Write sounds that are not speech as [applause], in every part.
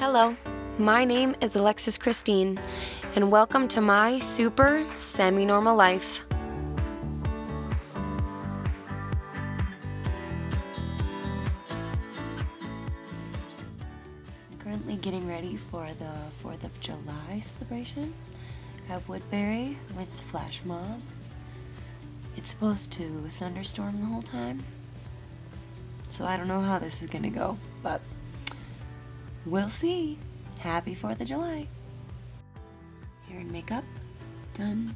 Hello, my name is Alexis Krystine, and welcome to my super semi normal life. Currently getting ready for the 4th of July celebration at Woodbury with Flash Mob. It's supposed to thunderstorm the whole time, so I don't know how this is gonna go, but we'll see. Happy 4th of July. Hair and makeup done.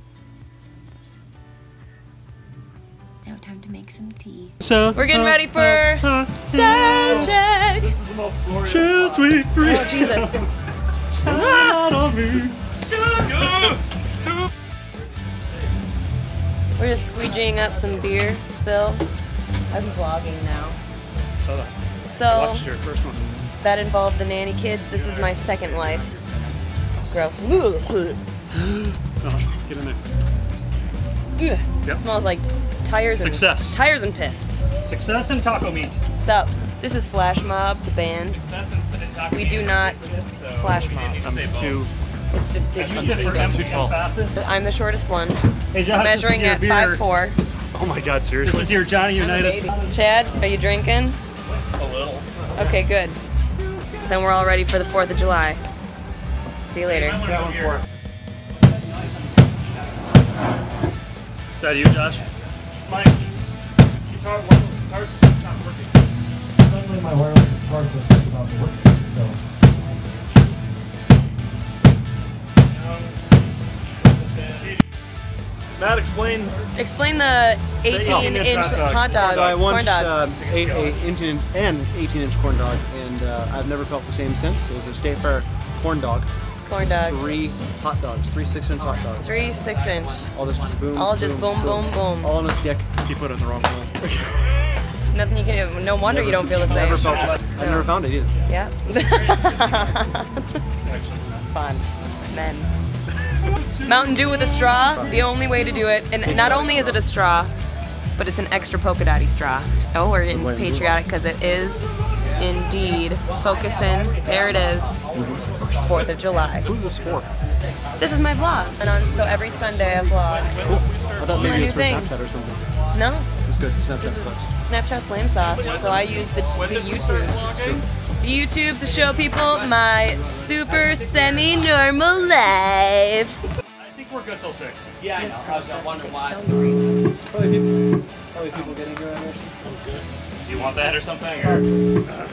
Now time to make some tea. So We're getting uh, ready for uh, uh, sound check. Je suis free. Oh Jesus. [laughs] Out of me. We're just squeegeeing up some beer spill. I'm vlogging now. So that. So Watched your first one. That involved the nanny kids. This is my second life. Gross. Oh, get in there. It smells like tires and Success. tires and piss. Success and taco meat. Sup? This is Flash Mob, the band. We do not flash mob. I'm too. It's just it's defeating. too tall. I'm the shortest one, Hey, Josh, measuring this at is your beer. 5'4". Oh my God, seriously. This is your Johnny Unitas. Chad, are you drinking? A little. Okay, good. Then we're all ready for the 4th of July. See you later. Is that you, Josh? My guitar, wireless guitar system's not working. Suddenly my wireless guitar system stopped working, so. Matt, explain. Explain the 18 18-inch hot dog. hot dog. So I once uh, ate a 18 and 18 inch corn dog, and uh, I've never felt the same since. It was a State Fair corn dog. corn dog. Three hot dogs, three six inch hot dogs. Three six inch. All just boom. All just boom, boom, boom. All on a stick. He put it in the wrong hole. [laughs] Nothing you can do. No wonder you don't feel the same. Never felt the same. I never found it either. Yeah. [laughs] Fun. Men. Mountain Dew with a straw, the only way to do it. And not only is it a straw, but it's an extra polka dotty straw. Oh, we're getting patriotic because it is indeed. focusing. There it is. 4th of July. Who's this for? This is my vlog. And on, so every Sunday I vlog. Cool. I thought maybe it's for thing. Snapchat or something. No, It's good. Snapchat sucks. Snapchat's lame sauce. So I use the, the YouTubes. The YouTubes to show people my super semi-normal life. I think we're good till six. yeah Probably people, probably people getting your animation. Do you want that or something? Or? Come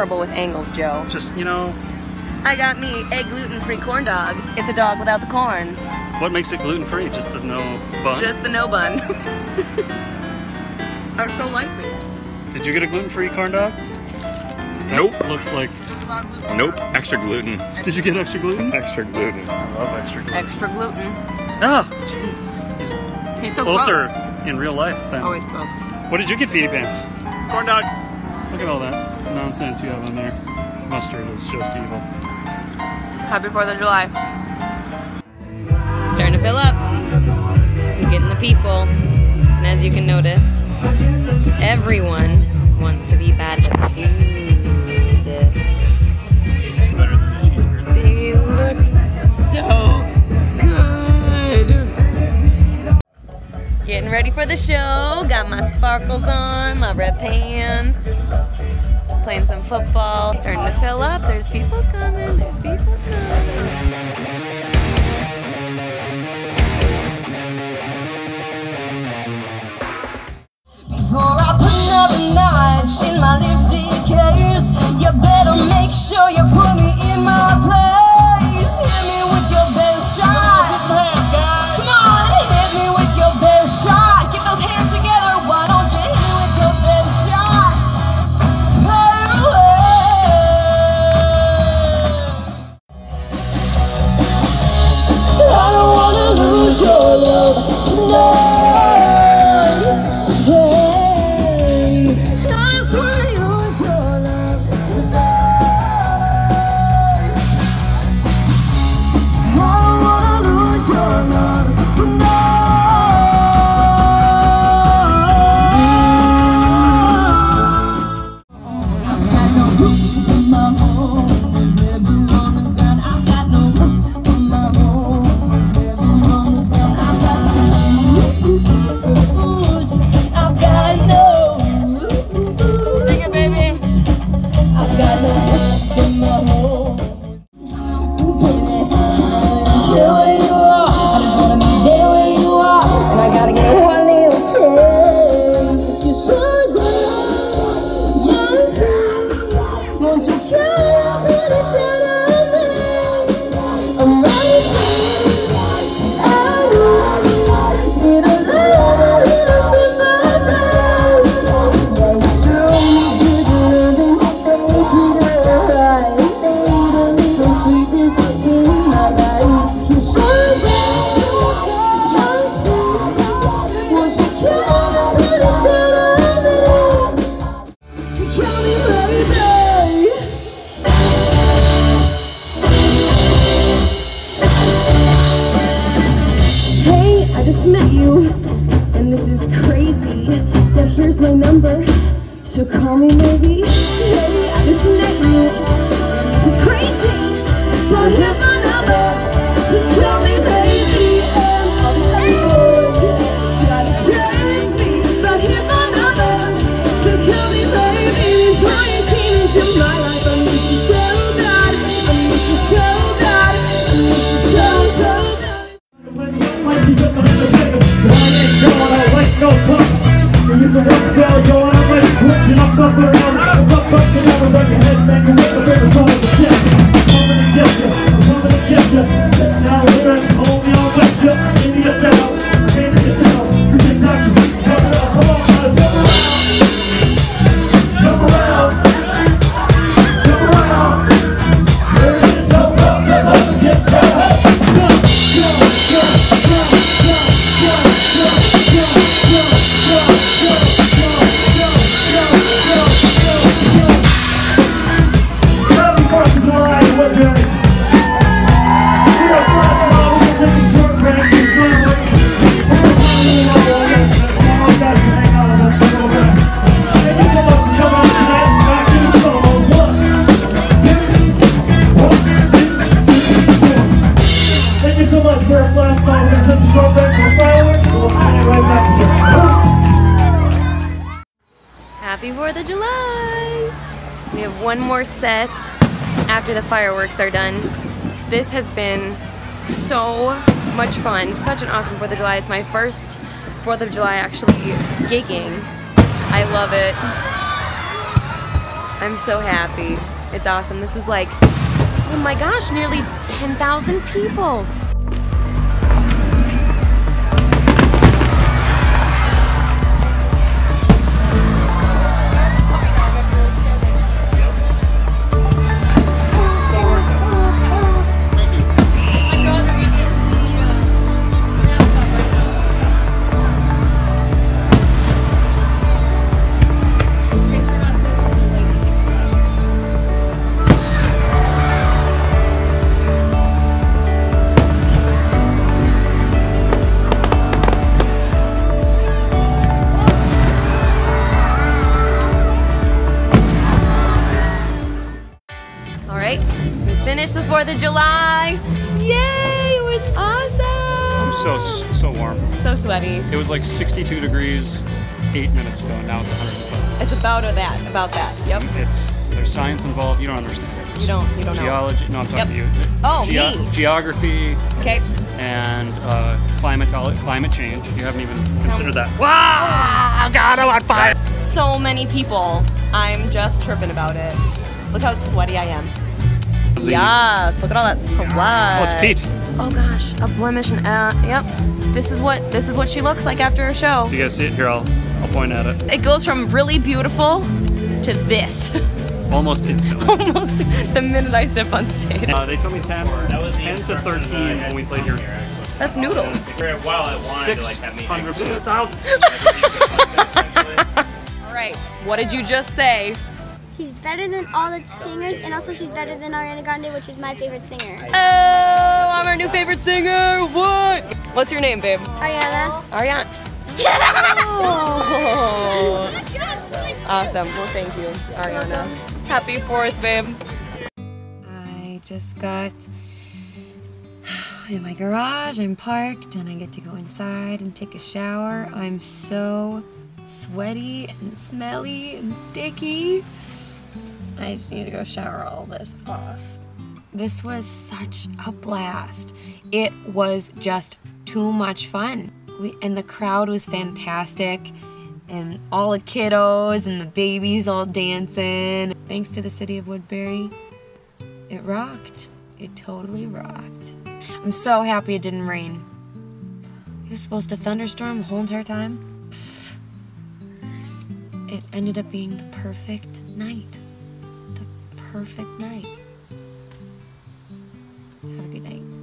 horrible with angles, Joe. Just, you know, I got me a gluten-free corn dog. It's a dog without the corn, what makes it gluten free? Just the no bun? just the no bun. [laughs] Are so like me. Did you get a gluten free corn dog? Nope. Looks like. Nope. Extra gluten. Did you get extra gluten? Extra gluten. I love extra gluten. Extra gluten. Ah, Jesus. He's He's so closer close. in real life than. Always close. What did you get, Petey Pants? Corn dog. Look at all that nonsense you have on there. Mustard is just evil. Happy 4th of July. Starting to fill up. I'm getting the people. And as you can notice, everyone wants to be bad. They look so good. Getting ready for the show. Got my sparkles on, my red pants. Playing some football. Starting to fill up. There's people coming. There's people coming. Before I put another notch in my lipstick case, you better make sure you put me in my place. Won't you of July! We have one more set after the fireworks are done. This has been so much fun. Such an awesome 4th of July. It's my first 4th of July actually gigging. I love it. I'm so happy. It's awesome. This is like, oh my gosh, nearly 10,000 people. Finished the 4th of July. Yay! It was awesome! I'm so so warm. So sweaty. It was like 62 degrees eight minutes ago. and Now it's 105. It's about that. About that. Yep. It's there's science involved. You don't understand. it. You don't. You don't know. Geology. No, I'm talking Yep. to you. Oh, me. Geography Okay. and uh, climatolo- climate change. You haven't even considered that. Wow! God, I'm on fire! So many people. I'm just tripping about it. Look how sweaty I am. Yes. Look at all that sweat. Oh, it's Pete. Oh gosh, a blemish and uh, yep. This is what this is what she looks like after a show. Do you guys see it? Here, I'll I'll point at it. It goes from really beautiful to this. [laughs] Almost instantly. Almost the minute I step on stage. Uh, they told me 10, 10 to 13 when we played here. That's noodles. For a while, I wanted to have me. 600,000. [laughs] All right. What did you just say? She's better than all the singers, and also she's better than Ariana Grande, which is my favorite singer. Oh, I'm our new favorite singer. What? What's your name, babe? Ariana. Ariana. Oh. [laughs] Awesome. Well, thank you, Ariana. Happy 4th, babe. I just got in my garage. I'm parked and I get to go inside and take a shower. I'm so sweaty and smelly and sticky. I just need to go shower all this off. This was such a blast. It was just too much fun. We, and the crowd was fantastic. And all the kiddos and the babies all dancing. Thanks to the city of Woodbury, it rocked. It totally rocked. I'm so happy it didn't rain. It was supposed to thunderstorm the whole entire time. It ended up being the perfect night. Perfect night. Have a good night.